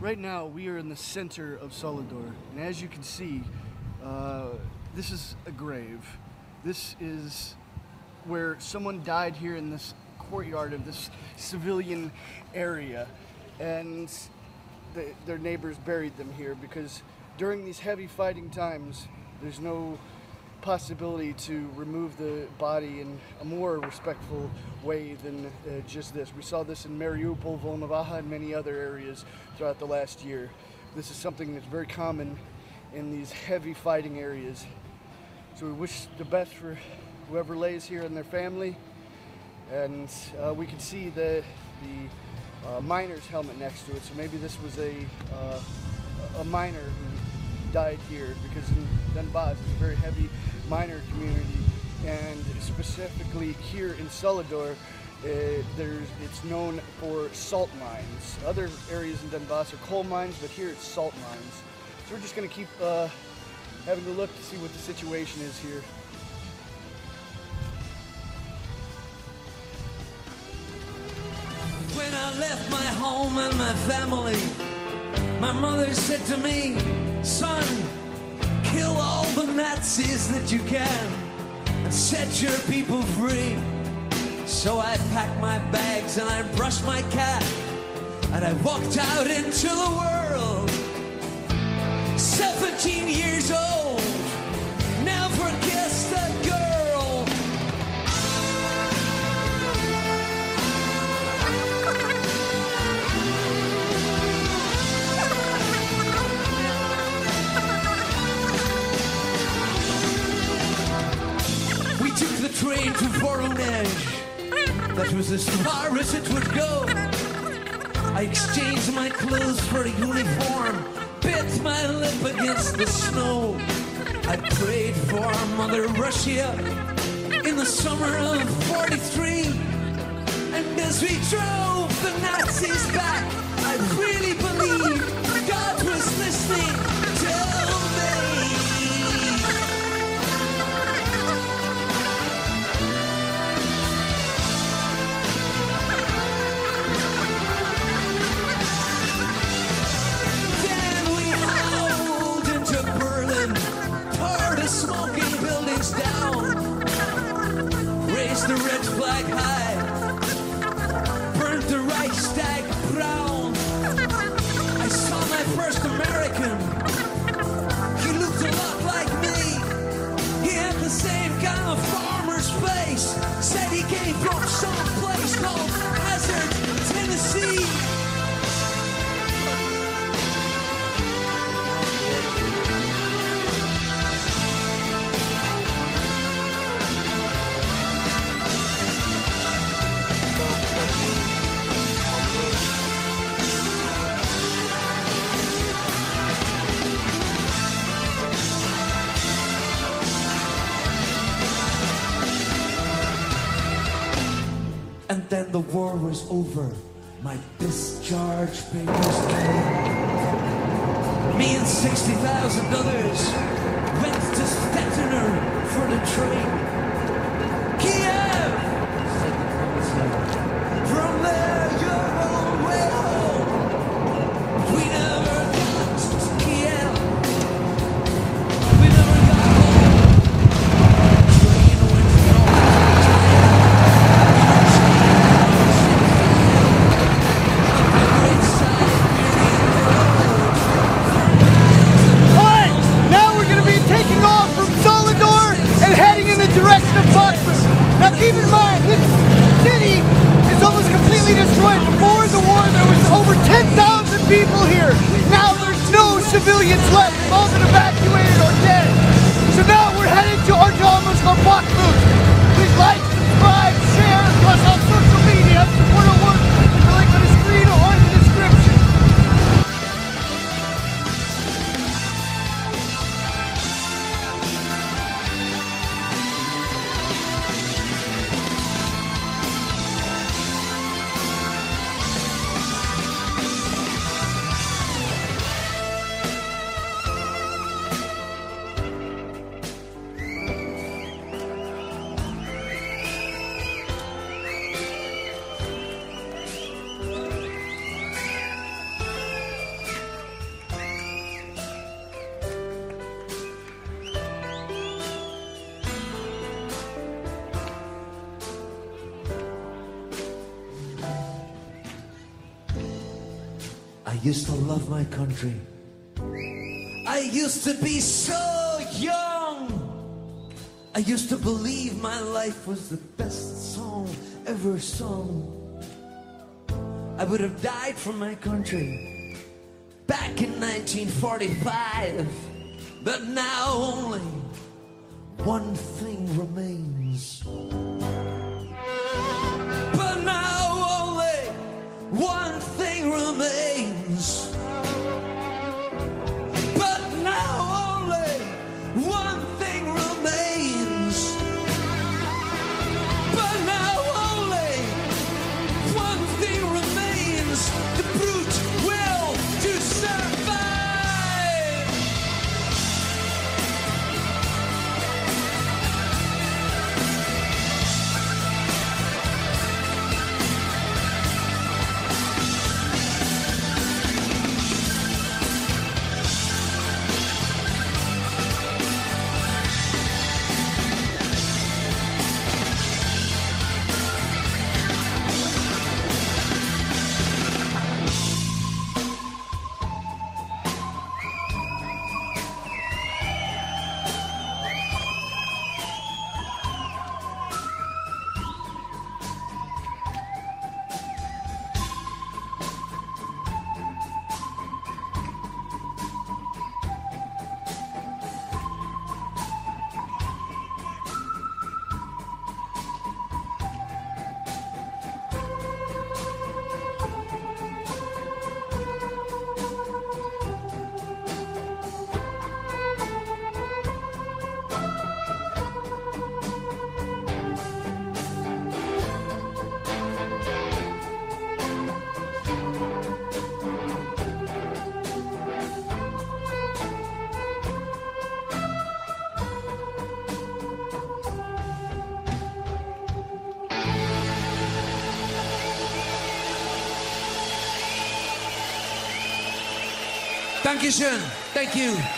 Right now, we are in the center of Soledar, and as you can see, uh, this is a grave. This is where someone died here in this courtyard of this civilian area, and the, their neighbors buried them here because during these heavy fighting times, there's no possibility to remove the body in a more respectful way than uh, just this. We saw this in Mariupol, Volnovakha, and many other areas throughout the last year. This is something that's very common in these heavy fighting areas. So we wish the best for whoever lays here and their family. And uh, we can see the, the uh, miner's helmet next to it. So maybe this was a, uh, a miner who died here because in Donbass is a very heavy miner community. And specifically here in Soledar, uh, there's, it's known for salt mines. Other areas in Donbass are coal mines, but here it's salt mines. So we're just going to keep uh, having a look to see what the situation is here. When I left my home and my family, my mother said to me, Son, kill all the Nazis that you can and set your people free. So I packed my bags and I brushed my cat and I walked out into the world. 17 years old, never a girl. Was as far as it would go. I exchanged my clothes for a uniform, bit my lip against the snow. I prayed for Mother Russia in the summer of 43. And as we drove the Nazis back, he came Then the war was over. My discharge papers came. Me and 60,000 others went to Stettiner for the train. completely destroyed. Before the war, there was over 10,000 people here. Now there's no civilians left. They've all been evacuated or dead. So now we're headed to Arjamas Karpatmus. I used to love my country. I used to be so young. I used to believe my life was the best song ever sung. I would have died for my country back in 1945. But now only one thing remains. Dankeschön. Thank you.